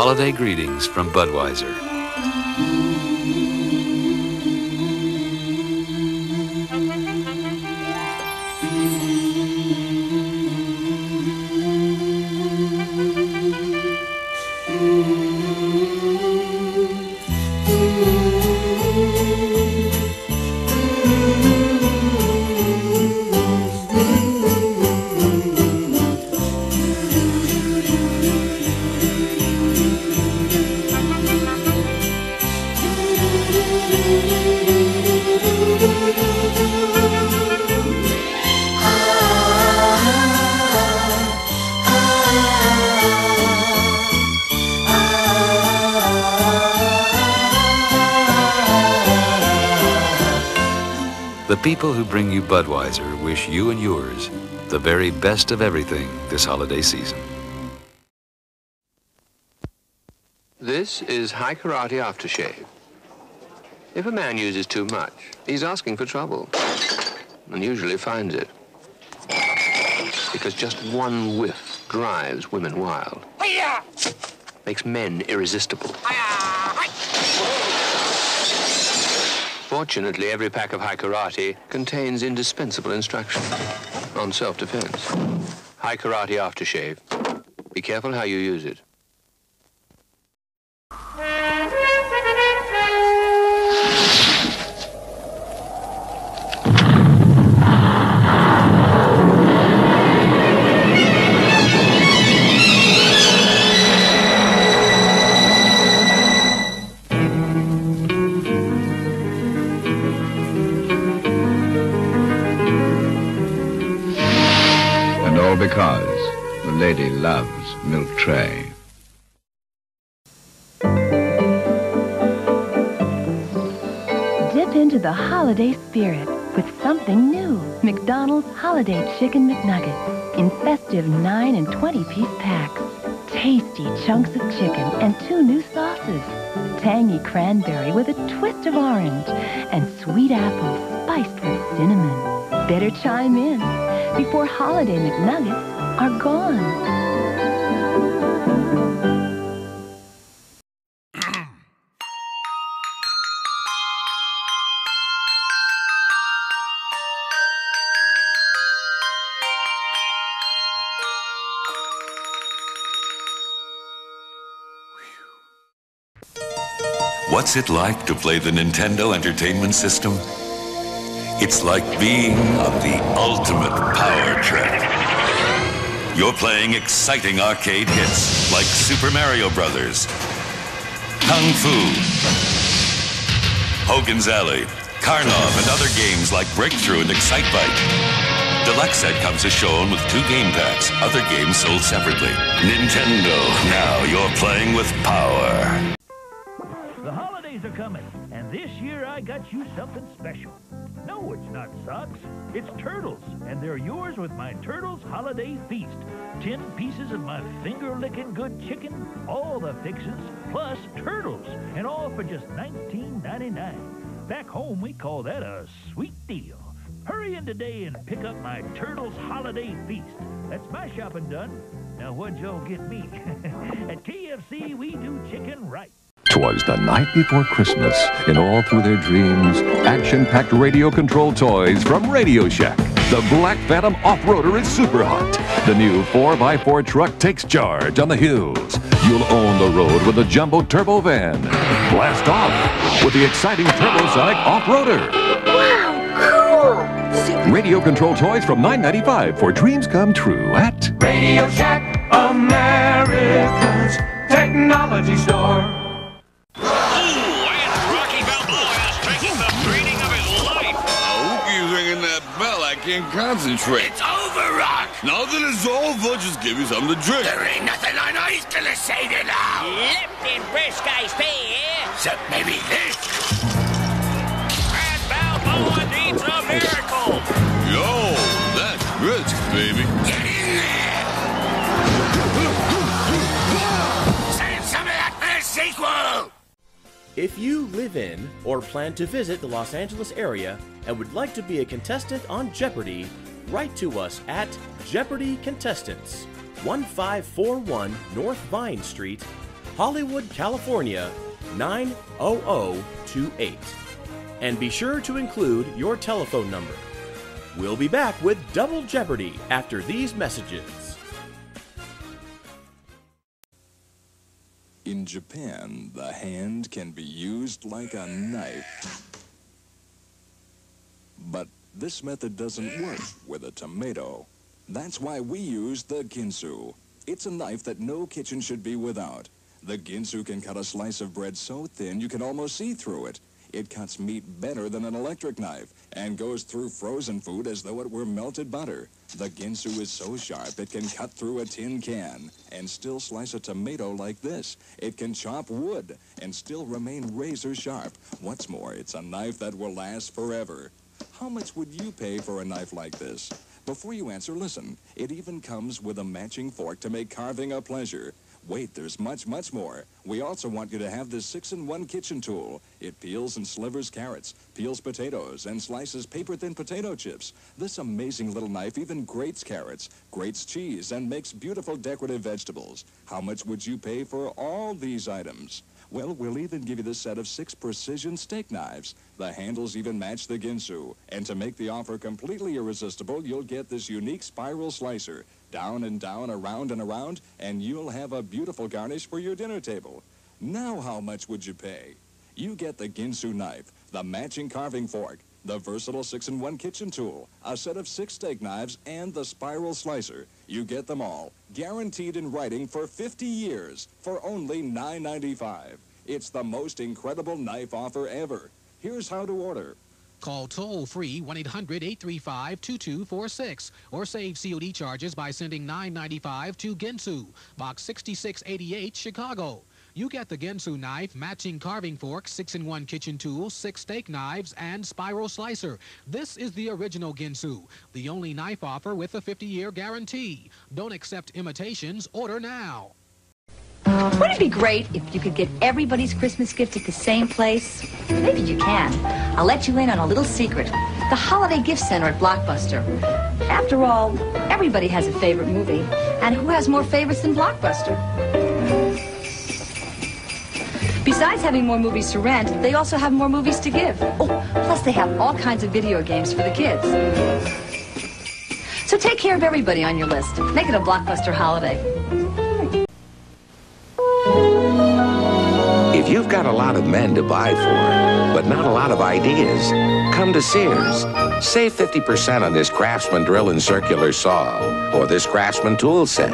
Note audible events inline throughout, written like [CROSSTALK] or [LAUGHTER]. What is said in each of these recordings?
holiday greetings from Budweiser. The people who bring you Budweiser wish you and yours the very best of everything this holiday season. This is Hai Karate aftershave. If a man uses too much, he's asking for trouble, and usually finds it. Because just one whiff drives women wild, makes men irresistible. Fortunately, every pack of Hai Karate contains indispensable instruction on self-defense. Hai Karate aftershave. Be careful how you use it. Because the lady loves milk tray. Dip into the holiday spirit with something new. McDonald's Holiday Chicken McNuggets in festive 9 and 20 piece packs. Tasty chunks of chicken and two new sauces. Tangy cranberry with a twist of orange and sweet apple spiced with cinnamon. Better chime in before holiday McNuggets are gone. What's it like to play the Nintendo Entertainment System? It's like being on the ultimate power trip. You're playing exciting arcade hits like Super Mario Brothers, Kung Fu, Hogan's Alley, Karnov, and other games like Breakthrough and Excitebike. Deluxe set comes as shown with two game packs, other games sold separately. Nintendo, now you're playing with power. The holidays are coming, this year I got you something special. No, it's not socks. It's turtles, and they're yours with my Turtles Holiday Feast. Ten pieces of my finger-licking good chicken, all the fixins, plus turtles, and all for just $19.99. Back home, we call that a sweet deal. Hurry in today and pick up my Turtles Holiday Feast. That's my shopping done. Now, what'd y'all get me? [LAUGHS] At KFC, we do chicken right. Twas the night before Christmas, and all through their dreams, action-packed radio-controlled toys from Radio Shack. The Black Phantom Off-Roader is super hot. The new 4x4 truck takes charge on the hills. You'll own the road with the Jumbo Turbo Van. Blast off with the exciting Turbosonic Off-Roader. Wow, cool! Super Radio-controlled toys from $9.95 for dreams come true at Radio Shack, America's technology store. I can't concentrate. It's over, Rock. Now that it's over, just give me something to drink. There ain't nothing I know he's gonna say to now. Left in Lipton Brisk is here. Except maybe this. And Balboa needs a miracle. If you live in or plan to visit the Los Angeles area and would like to be a contestant on Jeopardy, write to us at Jeopardy Contestants, 1541 North Vine Street, Hollywood, California 90028. And be sure to include your telephone number. We'll be back with Double Jeopardy after these messages. In Japan, the hand can be used like a knife. But this method doesn't work with a tomato. That's why we use the Ginsu. It's a knife that no kitchen should be without. The Ginsu can cut a slice of bread so thin you can almost see through it. It cuts meat better than an electric knife and goes through frozen food as though it were melted butter. The Ginsu is so sharp it can cut through a tin can and still slice a tomato like this. It can chop wood and still remain razor sharp. What's more, it's a knife that will last forever. How much would you pay for a knife like this? Before you answer, listen. It even comes with a matching fork to make carving a pleasure. Wait, there's much, much more. We also want you to have this six-in-one kitchen tool. It peels and slivers carrots, peels potatoes, and slices paper-thin potato chips. This amazing little knife even grates carrots, grates cheese, and makes beautiful decorative vegetables. How much would you pay for all these items? Well, we'll even give you the set of six precision steak knives. The handles even match the Ginsu. And to make the offer completely irresistible, you'll get this unique spiral slicer. Down and down, around and around, and you'll have a beautiful garnish for your dinner table. Now how much would you pay? You get the Ginsu knife, the matching carving fork, the versatile 6-in-1 kitchen tool, a set of six steak knives, and the spiral slicer. You get them all, guaranteed in writing for 50 years, for only $9.95. It's the most incredible knife offer ever. Here's how to order. Call toll free 1 800 835 2246 or save COD charges by sending 995 to Ginsu, Box 6688, Chicago. You get the Ginsu knife, matching carving fork, 6 in 1 kitchen tool, 6 steak knives, and spiral slicer. This is the original Ginsu, the only knife offer with a 50 year guarantee. Don't accept imitations, order now. Wouldn't it be great if you could get everybody's Christmas gift at the same place? Maybe you can. I'll let you in on a little secret. The Holiday Gift Center at Blockbuster. After all, everybody has a favorite movie. And who has more favorites than Blockbuster? Besides having more movies to rent, they also have more movies to give. Oh, plus they have all kinds of video games for the kids. So take care of everybody on your list. Make it a Blockbuster holiday. If you've got a lot of men to buy for, but not a lot of ideas, come to Sears. Save 50% on this Craftsman drill and circular saw or this Craftsman tool set.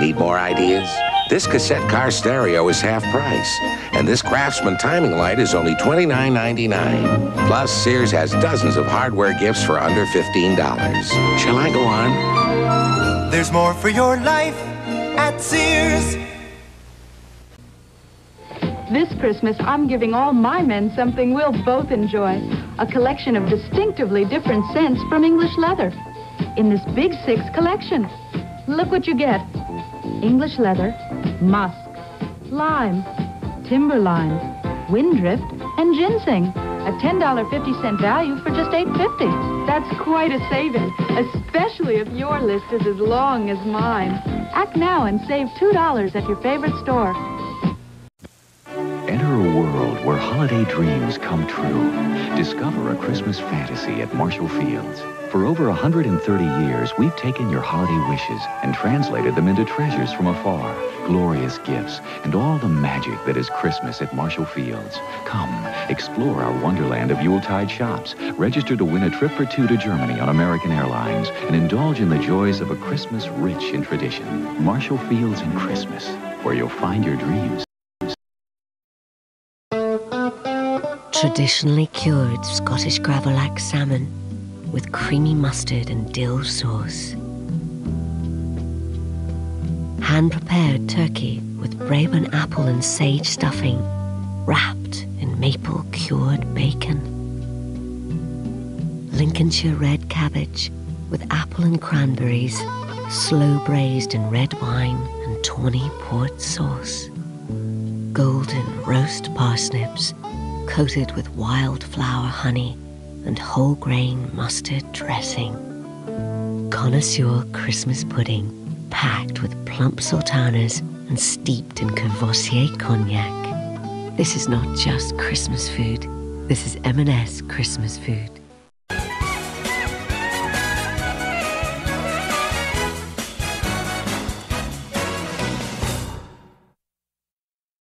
Need more ideas? This cassette car stereo is half price, and this Craftsman timing light is only $29.99. Plus, Sears has dozens of hardware gifts for under $15. Shall I go on? There's more for your life at Sears. This Christmas, I'm giving all my men something we'll both enjoy. A collection of distinctively different scents from English leather. In this Big Six collection. Look what you get. English leather, musk, lime, timberline, windrift, and ginseng. A $10.50 value for just $8.50. That's quite a saving, especially if your list is as long as mine. Act now and save $2 at your favorite store. Enter a world where holiday dreams come true. Discover a Christmas fantasy at Marshall Fields. For over 130 years, we've taken your holiday wishes and translated them into treasures from afar, glorious gifts, and all the magic that is Christmas at Marshall Fields. Come, explore our wonderland of Yuletide shops, register to win a trip or two to Germany on American Airlines, and indulge in the joys of a Christmas rich in tradition. Marshall Fields and Christmas, where you'll find your dreams. Traditionally cured Scottish Gravlax salmon with creamy mustard and dill sauce. Hand prepared turkey with Braeburn apple and sage stuffing, wrapped in maple cured bacon. Lincolnshire red cabbage with apple and cranberries, slow braised in red wine and tawny port sauce. Golden roast parsnips coated with wildflower honey and whole grain mustard dressing. Connoisseur Christmas pudding packed with plump sultanas and steeped in Courvoisier cognac. This is not just Christmas food. This is M&S Christmas food.